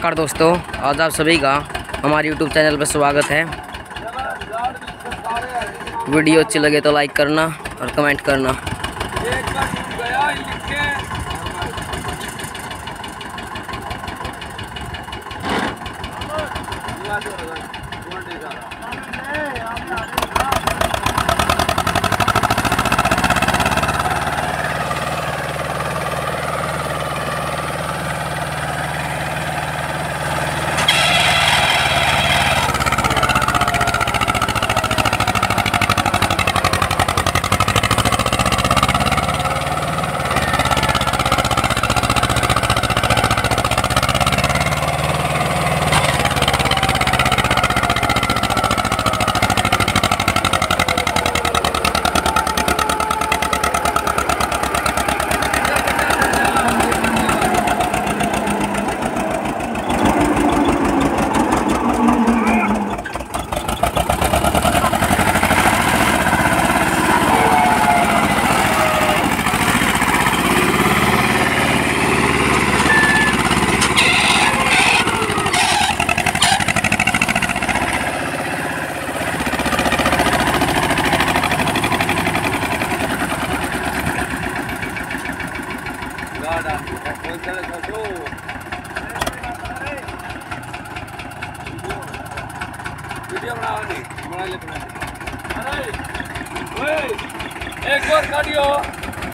नमस्कार दोस्तों, आज आप सभी का हमारे यूट्यूब चैनल पर स्वागत है। वीडियो अच्छी लगे तो लाइक करना और कमेंट करना। ada. Kalau satu. Hei, ekor kadio.